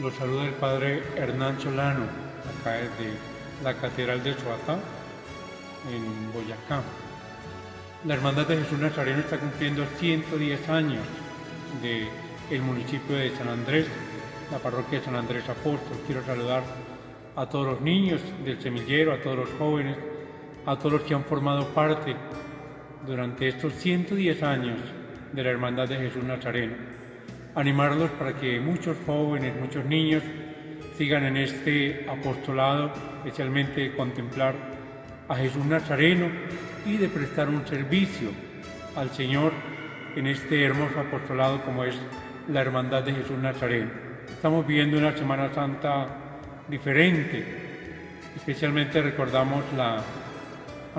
Los saluda el Padre Hernán Solano, acá desde la Catedral de Chuatá, en Boyacá. La Hermandad de Jesús Nazareno está cumpliendo 110 años del el municipio de San Andrés, la parroquia de San Andrés Apóstol. Quiero saludar a todos los niños del semillero, a todos los jóvenes, a todos los que han formado parte durante estos 110 años de la Hermandad de Jesús Nazareno. Animarlos para que muchos jóvenes, muchos niños sigan en este apostolado, especialmente contemplar a Jesús Nazareno y de prestar un servicio al Señor en este hermoso apostolado como es la Hermandad de Jesús Nazareno. Estamos viviendo una Semana Santa diferente, especialmente recordamos a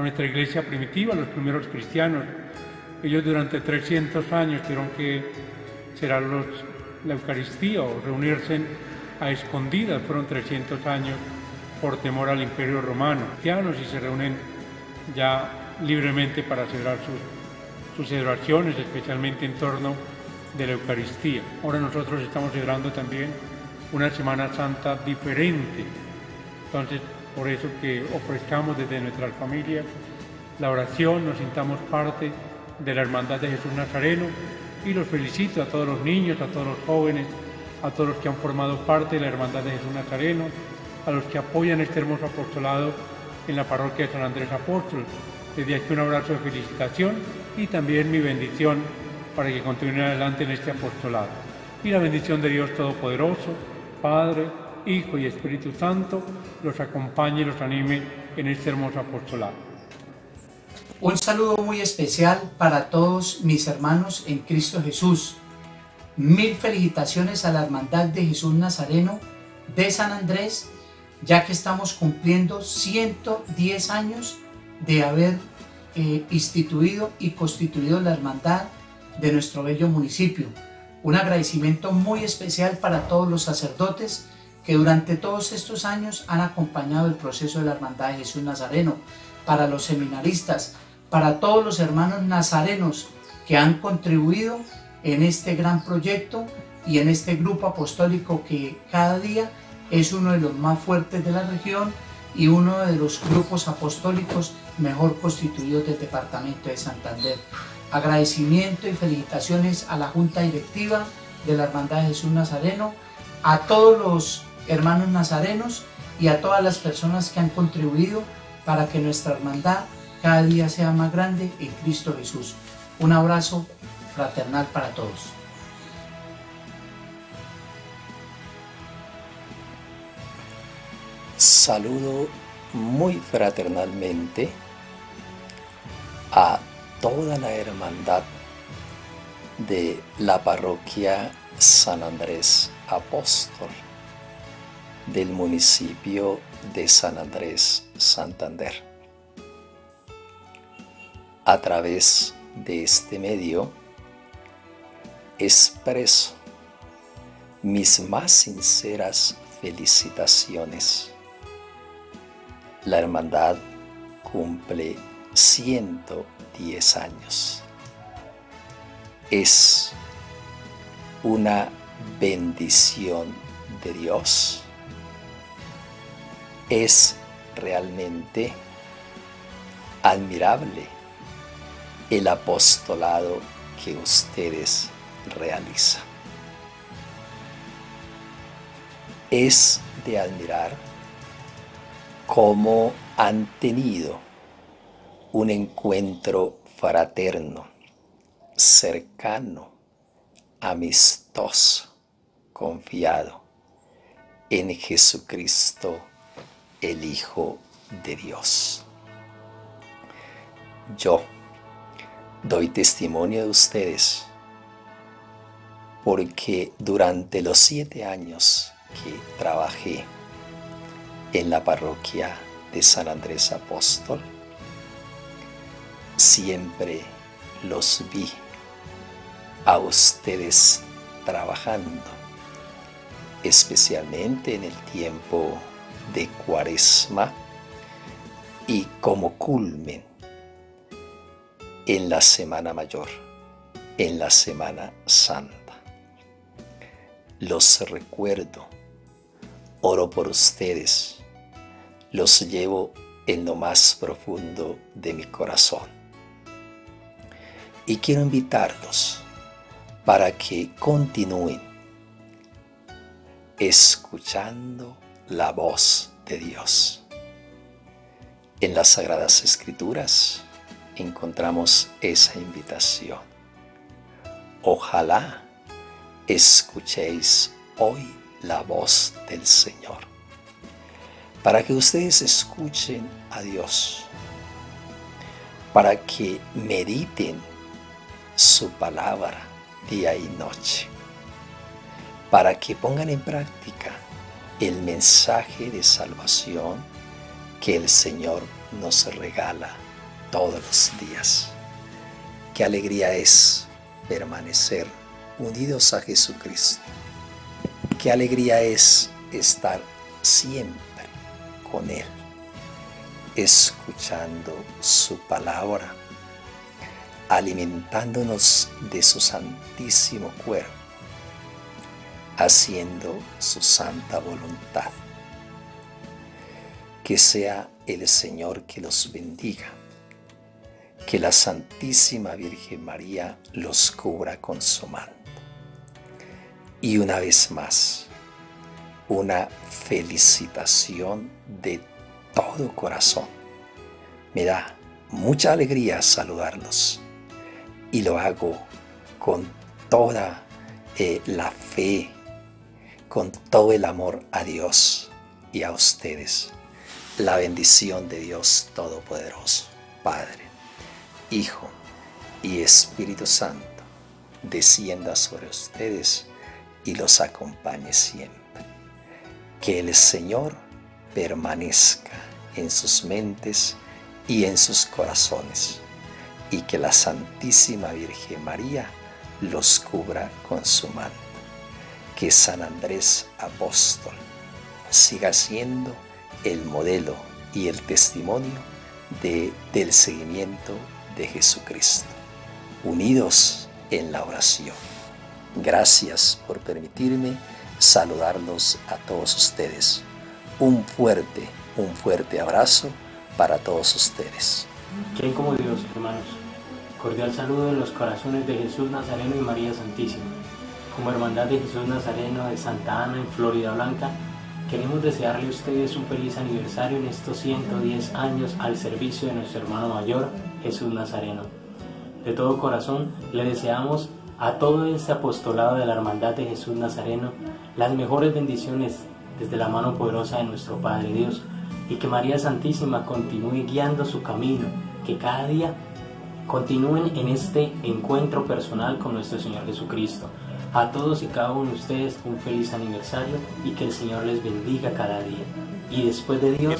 nuestra iglesia primitiva, los primeros cristianos. Ellos durante 300 años tuvieron que cerrar los, la Eucaristía o reunirse a escondidas, fueron 300 años por temor al imperio romano. Cristianos y se reúnen ya libremente para celebrar sus, sus celebraciones, especialmente en torno de la Eucaristía. Ahora nosotros estamos celebrando también una Semana Santa diferente. Entonces, por eso que ofrezcamos desde nuestras familias la oración, nos sintamos parte de la Hermandad de Jesús Nazareno y los felicito a todos los niños, a todos los jóvenes, a todos los que han formado parte de la Hermandad de Jesús Nazareno, a los que apoyan este hermoso apostolado en la parroquia de San Andrés Apóstol. Desde aquí un abrazo de felicitación y también mi bendición para que continúen adelante en este apostolado. Y la bendición de Dios Todopoderoso, Padre, Hijo y Espíritu Santo, los acompañe y los anime en este hermoso apostolado. Un saludo muy especial para todos mis hermanos en Cristo Jesús. Mil felicitaciones a la Hermandad de Jesús Nazareno de San Andrés, ya que estamos cumpliendo 110 años de haber eh, instituido y constituido la Hermandad de nuestro bello municipio. Un agradecimiento muy especial para todos los sacerdotes que durante todos estos años han acompañado el proceso de la Hermandad de Jesús Nazareno, para los seminaristas, para todos los hermanos nazarenos que han contribuido en este gran proyecto y en este grupo apostólico que cada día es uno de los más fuertes de la región y uno de los grupos apostólicos mejor constituidos del departamento de Santander. Agradecimiento y felicitaciones a la Junta Directiva de la Hermandad de Jesús Nazareno, a todos los hermanos nazarenos y a todas las personas que han contribuido para que nuestra hermandad cada día sea más grande en Cristo Jesús. Un abrazo fraternal para todos. Saludo muy fraternalmente a toda la hermandad de la parroquia San Andrés Apóstol del municipio de San Andrés, Santander. A través de este medio expreso mis más sinceras felicitaciones. La hermandad cumple 110 años. Es una bendición de Dios es realmente admirable el apostolado que ustedes realizan. Es de admirar cómo han tenido un encuentro fraterno, cercano, amistoso, confiado en Jesucristo el Hijo de Dios. Yo doy testimonio de ustedes porque durante los siete años que trabajé en la parroquia de San Andrés Apóstol, siempre los vi a ustedes trabajando, especialmente en el tiempo de cuaresma y como culmen en la Semana Mayor, en la Semana Santa. Los recuerdo oro por ustedes, los llevo en lo más profundo de mi corazón. Y quiero invitarlos para que continúen escuchando la voz de Dios. En las Sagradas Escrituras encontramos esa invitación. Ojalá escuchéis hoy la voz del Señor, para que ustedes escuchen a Dios, para que mediten su palabra día y noche. Para que pongan en práctica el mensaje de salvación que el Señor nos regala todos los días. Qué alegría es permanecer unidos a Jesucristo. Qué alegría es estar siempre con Él, escuchando su palabra, alimentándonos de su santísimo cuerpo haciendo su santa voluntad. Que sea el Señor que los bendiga, que la Santísima Virgen María los cubra con su manto. Y una vez más, una felicitación de todo corazón. Me da mucha alegría saludarlos y lo hago con toda eh, la fe con todo el amor a Dios y a ustedes. La bendición de Dios Todopoderoso, Padre, Hijo y Espíritu Santo, descienda sobre ustedes y los acompañe siempre. Que el Señor permanezca en sus mentes y en sus corazones, y que la Santísima Virgen María los cubra con su mano que San Andrés Apóstol siga siendo el modelo y el testimonio de, del seguimiento de Jesucristo, unidos en la oración. Gracias por permitirme saludarlos a todos ustedes. Un fuerte, un fuerte abrazo para todos ustedes. ¿Quién como Dios, hermanos? Cordial saludo en los corazones de Jesús Nazareno y María Santísima como Hermandad de Jesús Nazareno de Santa Ana en Florida Blanca, queremos desearle a ustedes un feliz aniversario en estos 110 años al servicio de nuestro hermano mayor, Jesús Nazareno. De todo corazón le deseamos a todo este apostolado de la Hermandad de Jesús Nazareno las mejores bendiciones desde la mano poderosa de nuestro Padre Dios y que María Santísima continúe guiando su camino, que cada día continúen en este encuentro personal con nuestro Señor Jesucristo. A todos y cada uno de ustedes un feliz aniversario y que el Señor les bendiga cada día. Y después de Dios,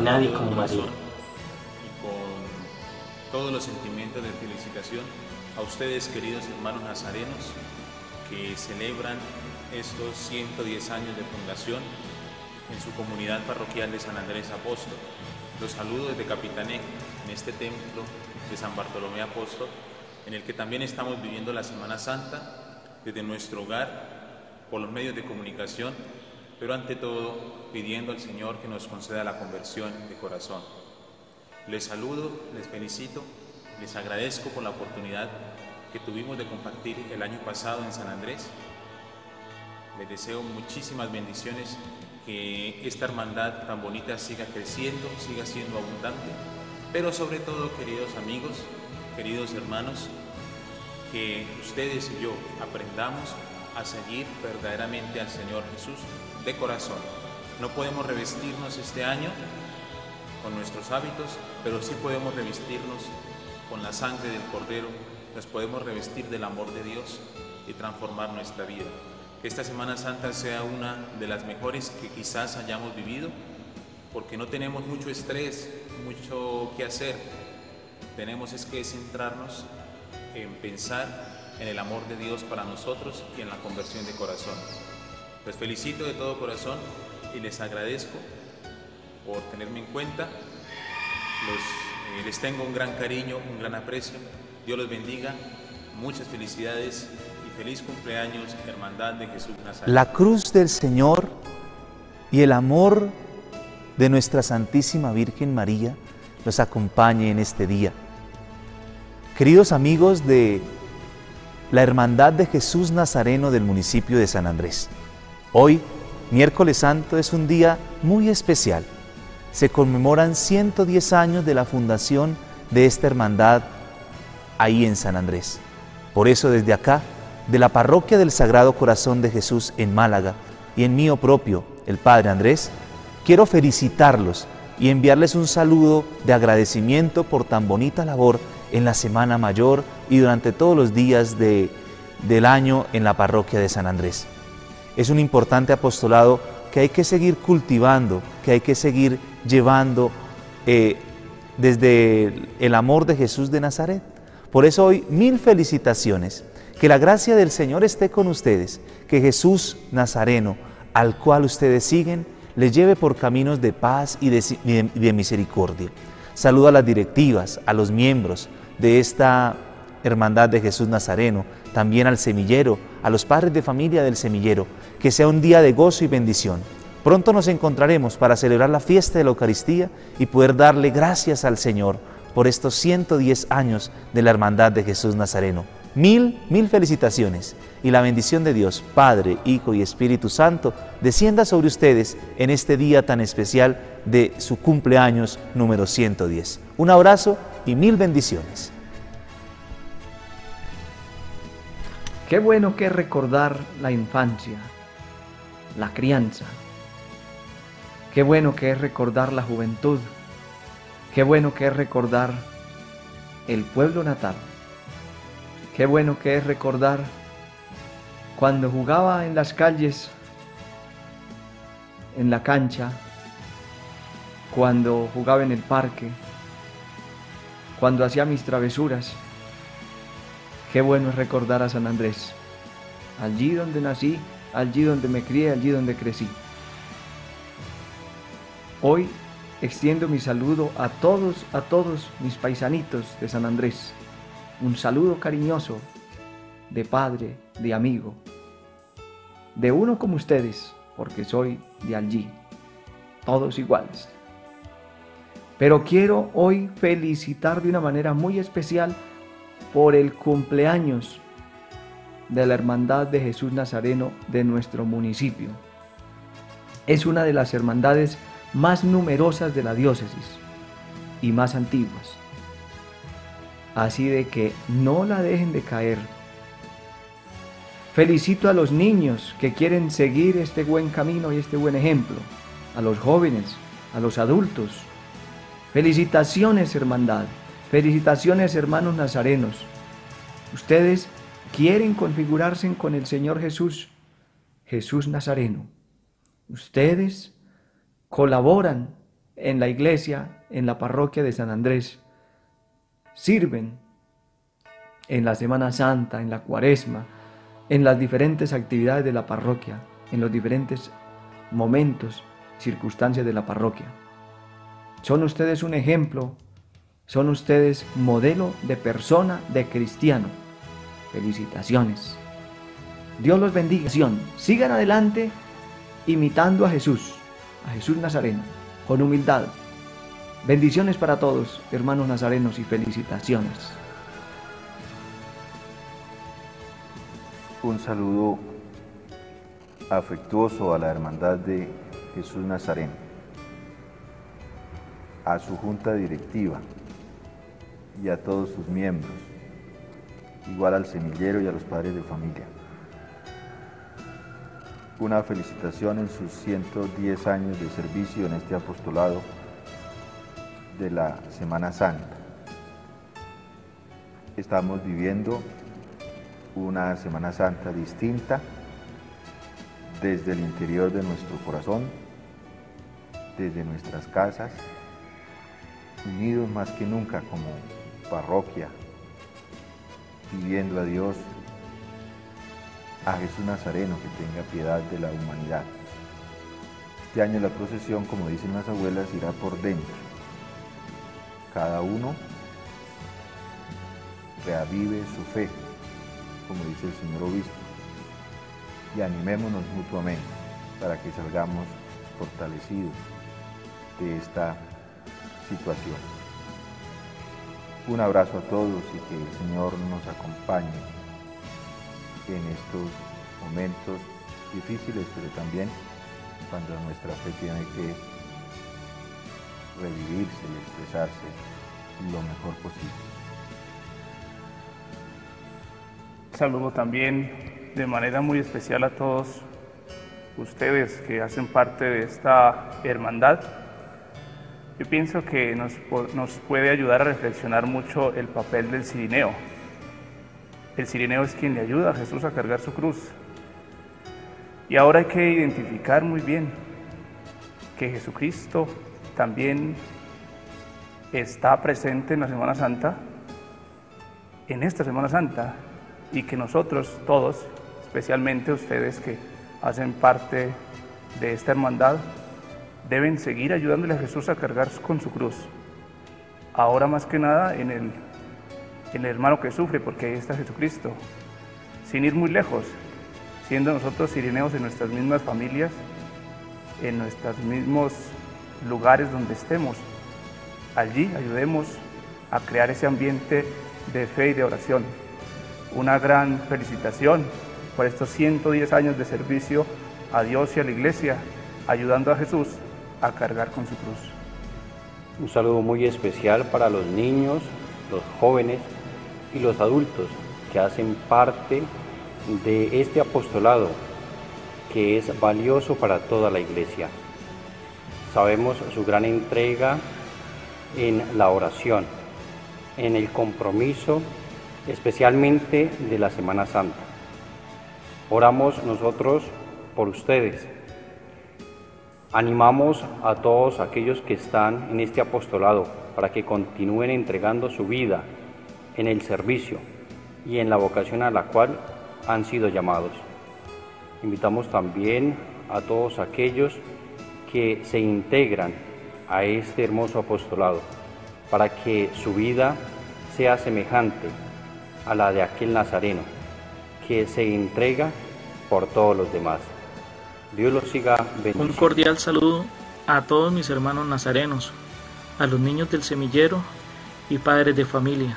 nadie como María. Y con todos los sentimientos de felicitación a ustedes, queridos hermanos nazarenos, que celebran estos 110 años de fundación en su comunidad parroquial de San Andrés Apóstol. Los saludo desde Capitané, en este templo de San Bartolomé Apóstol, en el que también estamos viviendo la Semana Santa desde nuestro hogar, por los medios de comunicación, pero ante todo pidiendo al Señor que nos conceda la conversión de corazón. Les saludo, les felicito, les agradezco por la oportunidad que tuvimos de compartir el año pasado en San Andrés. Les deseo muchísimas bendiciones, que esta hermandad tan bonita siga creciendo, siga siendo abundante, pero sobre todo, queridos amigos, queridos hermanos, que ustedes y yo aprendamos a seguir verdaderamente al Señor Jesús de corazón. No podemos revestirnos este año con nuestros hábitos, pero sí podemos revestirnos con la sangre del Cordero, nos podemos revestir del amor de Dios y transformar nuestra vida. Que esta Semana Santa sea una de las mejores que quizás hayamos vivido, porque no tenemos mucho estrés, mucho que hacer. Tenemos es que centrarnos en pensar en el amor de Dios para nosotros y en la conversión de corazón. Les felicito de todo corazón y les agradezco por tenerme en cuenta. Eh, les tengo un gran cariño, un gran aprecio. Dios los bendiga. Muchas felicidades y feliz cumpleaños, Hermandad de Jesús Nazareno. La cruz del Señor y el amor de nuestra Santísima Virgen María los acompañe en este día. Queridos amigos de la Hermandad de Jesús Nazareno del municipio de San Andrés, hoy, miércoles santo, es un día muy especial. Se conmemoran 110 años de la fundación de esta hermandad ahí en San Andrés. Por eso desde acá, de la parroquia del Sagrado Corazón de Jesús en Málaga y en mío propio, el Padre Andrés, quiero felicitarlos y enviarles un saludo de agradecimiento por tan bonita labor en la Semana Mayor y durante todos los días de, del año en la parroquia de San Andrés. Es un importante apostolado que hay que seguir cultivando, que hay que seguir llevando eh, desde el amor de Jesús de Nazaret. Por eso hoy mil felicitaciones. Que la gracia del Señor esté con ustedes, que Jesús Nazareno, al cual ustedes siguen, les lleve por caminos de paz y de, misericordia. Saludo a las directivas, a los miembros de esta Hermandad de Jesús Nazareno, también al semillero, a los padres de familia del semillero, que sea un día de gozo y bendición. Pronto nos encontraremos para celebrar la fiesta de la Eucaristía y poder darle gracias al Señor por estos 110 años de la Hermandad de Jesús Nazareno. Mil, mil felicitaciones y la bendición de Dios, Padre, Hijo y Espíritu Santo, descienda sobre ustedes en este día tan especial de su cumpleaños número 110. Un abrazo y mil bendiciones. Qué bueno que recordar la infancia, la crianza. Qué bueno que es recordar la juventud. Qué bueno que es recordar el pueblo natal. Qué bueno que es recordar cuando jugaba en las calles, en la cancha, cuando jugaba en el parque, cuando hacía mis travesuras. Qué bueno es recordar a San Andrés, allí donde nací, allí donde me crié, allí donde crecí. Hoy extiendo mi saludo a todos, a todos mis paisanitos de San Andrés un saludo cariñoso de padre, de amigo, de uno como ustedes, porque soy de allí, todos iguales. Pero quiero hoy felicitar de una manera muy especial por el cumpleaños de la Hermandad de Jesús Nazareno de nuestro municipio. Es una de las hermandades más numerosas de la diócesis y más antiguas. Así de que no la dejen de caer. Felicito a los niños que quieren seguir este buen camino y este buen ejemplo, a los jóvenes, a los adultos. Felicitaciones hermandad, felicitaciones hermanos nazarenos. Ustedes quieren configurarse con el Señor Jesús, Jesús Nazareno. Ustedes colaboran en la iglesia, en la parroquia de San Andrés sirven en la Semana Santa, en la Cuaresma, en las diferentes actividades de la parroquia, en los diferentes momentos, circunstancias de la parroquia. Son ustedes un ejemplo, son ustedes modelo de persona, de cristiano. Felicitaciones. Dios los bendiga. Sigan adelante imitando a Jesús, a Jesús Nazareno, con humildad, Bendiciones para todos, hermanos nazarenos, y felicitaciones. Un saludo afectuoso a la Hermandad de Jesús Nazareno, a su junta directiva y a todos sus miembros, igual al semillero y a los padres de familia. Una felicitación en sus 110 años de servicio en este apostolado de la Semana Santa. Estamos viviendo una Semana Santa distinta desde el interior de nuestro corazón, desde nuestras casas, unidos más que nunca como parroquia, pidiendo a Dios, a Jesús Nazareno, que tenga piedad de la humanidad. Este año la procesión, como dicen las abuelas, irá por dentro cada uno reavive su fe, como dice el Señor Obispo, y animémonos mutuamente para que salgamos fortalecidos de esta situación. Un abrazo a todos y que el Señor nos acompañe en estos momentos difíciles, pero también cuando nuestra fe tiene que revivirse y expresarse lo mejor posible. Saludo también de manera muy especial a todos ustedes que hacen parte de esta hermandad. Yo pienso que nos, nos puede ayudar a reflexionar mucho el papel del cirineo. El cirineo es quien le ayuda a Jesús a cargar su cruz. Y ahora hay que identificar muy bien que Jesucristo también está presente en la Semana Santa, en esta Semana Santa, y que nosotros todos, especialmente ustedes que hacen parte de esta hermandad, deben seguir ayudándole a Jesús a cargar con su cruz. Ahora más que nada en el, hermano que sufre, porque ahí está Jesucristo. Sin ir muy lejos, siendo nosotros sirineos en nuestras mismas familias, en nuestros mismos lugares donde estemos. Allí ayudemos a crear ese ambiente de fe y de oración. Una gran felicitación por estos 110 años de servicio a Dios y a la Iglesia, ayudando a Jesús a cargar con su cruz. Un saludo muy especial para los niños, los jóvenes y los adultos que hacen parte de este apostolado que es valioso para toda la iglesia. Sabemos su gran entrega en la oración, en el compromiso, especialmente de la Semana Santa. Oramos nosotros por ustedes. Animamos a todos aquellos que están en este apostolado para que continúen entregando su vida en el servicio y en la vocación a la cual han sido llamados. Invitamos también a todos aquellos que se integran a este hermoso apostolado para que su vida sea semejante a la de aquel nazareno que se entrega por todos los demás. Un cordial saludo a todos mis hermanos nazarenos, a los niños del semillero y padres de familia.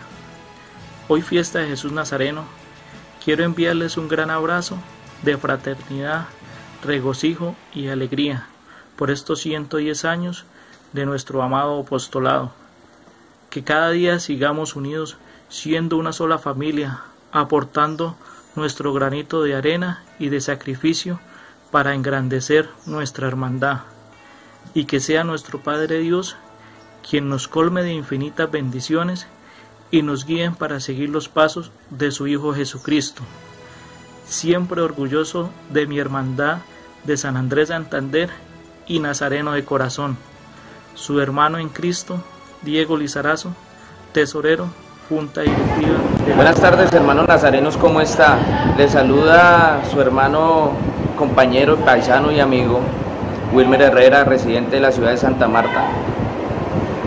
Hoy fiesta de Jesús Nazareno, quiero enviarles un gran abrazo de fraternidad, regocijo y alegría por estos 110 años de nuestro amado apostolado. Que cada día sigamos unidos siendo una sola familia, aportando nuestro granito de arena y de sacrificio para engrandecer nuestra hermandad, y que sea nuestro Padre Dios quien nos colme de infinitas bendiciones y nos guíe para seguir los pasos de su Hijo Jesucristo. Siempre orgulloso de mi hermandad de San Andrés Santander y Nazareno de corazón, su hermano en Cristo, Diego Lizarazo, tesorero Junta Directiva. Buenas tardes hermanos nazarenos, ¿cómo está? Le saluda su hermano, compañero, paisano y amigo, Wilmer Herrera, residente de la ciudad de Santa Marta,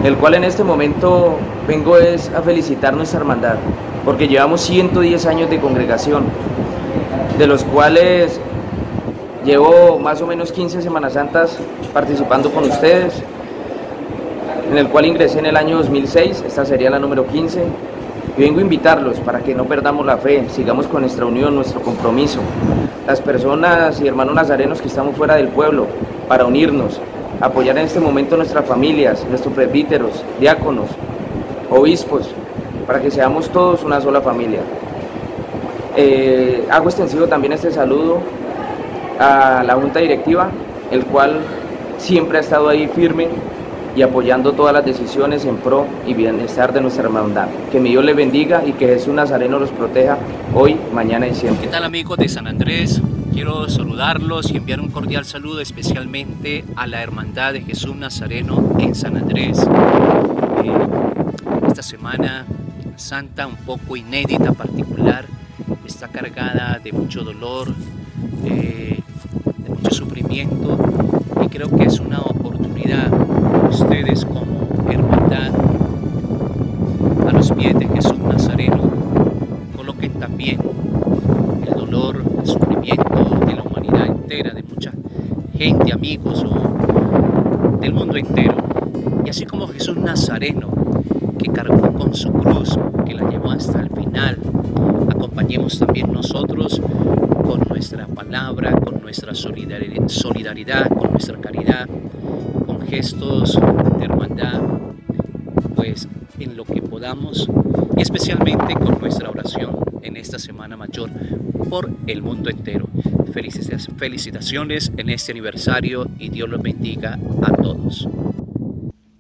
el cual en este momento vengo es a felicitar nuestra hermandad, porque llevamos 110 años de congregación, de los cuales llevo más o menos 15 Semanas Santas participando con ustedes, en el cual ingresé en el año 2006, esta sería la número 15, y vengo a invitarlos para que no perdamos la fe, sigamos con nuestra unión, nuestro compromiso. Las personas y hermanos nazarenos que estamos fuera del pueblo, para unirnos, apoyar en este momento nuestras familias, nuestros presbíteros, diáconos, obispos, para que seamos todos una sola familia. Eh, hago extensivo también este saludo a la Junta Directiva, el cual siempre ha estado ahí firme y apoyando todas las decisiones en pro y bienestar de nuestra hermandad. Que mi Dios les bendiga y que Jesús Nazareno los proteja hoy, mañana y siempre. ¿Qué tal amigos de San Andrés? Quiero saludarlos y enviar un cordial saludo especialmente a la Hermandad de Jesús Nazareno en San Andrés. Eh, esta semana santa un poco inédita, particular, está cargada de mucho dolor, eh, de mucho sufrimiento y creo que es una oportunidad ustedes como hermandad a los pies de Jesús Nazareno coloquen también el dolor, el sufrimiento de la humanidad entera, de mucha gente, amigos o del mundo entero. Y así como Jesús Nazareno, que cargó con su cruz, que la llevó hasta el final, acompañemos también nosotros con nuestra palabra, con nuestra solidaridad, con nuestra caridad, gestos de hermandad, pues en lo que podamos especialmente con nuestra oración en esta Semana Mayor por el mundo entero. Felicitaciones en este aniversario y Dios los bendiga a todos.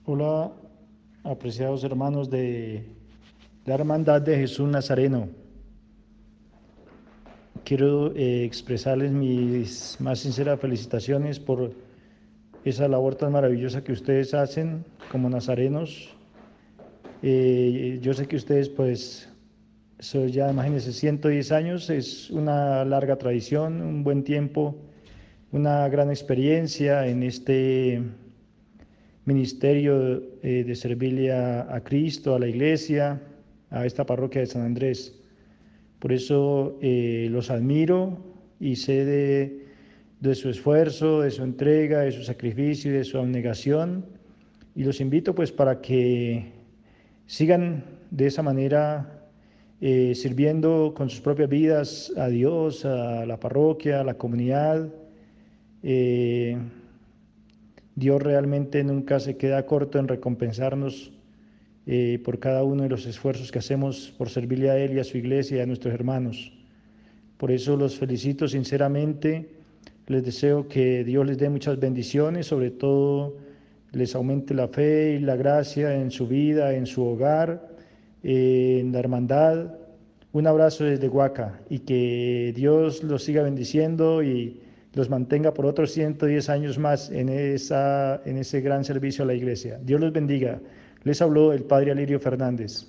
Hola, apreciados hermanos de la Hermandad de Jesús Nazareno. Quiero eh, expresarles mis más sinceras felicitaciones por esa labor tan maravillosa que ustedes hacen como nazarenos. Eh, yo sé que ustedes pues son ya, imagínense, 110 años, es una larga tradición, un buen tiempo, una gran experiencia en este ministerio eh, de servirle a, Cristo, a la iglesia, a esta parroquia de San Andrés. Por eso eh, los admiro y sé de, de, su esfuerzo, de su entrega, de su sacrificio y de su abnegación. Y los invito pues para que sigan de esa manera eh, sirviendo con sus propias vidas a Dios, a la parroquia, a la comunidad. Dios realmente nunca se queda corto en recompensarnos eh, por cada uno de los esfuerzos que hacemos por servirle a Él y a su iglesia y a nuestros hermanos. Por eso los felicito sinceramente, les deseo que Dios les dé muchas bendiciones, sobre todo les aumente la fe y la gracia en su vida, en su hogar, en la hermandad. Un abrazo desde Huaca y que Dios los siga bendiciendo y los mantenga por otros 110 años más en, esa, en ese gran servicio a la iglesia. Dios los bendiga. Les habló el Padre Alirio Fernández.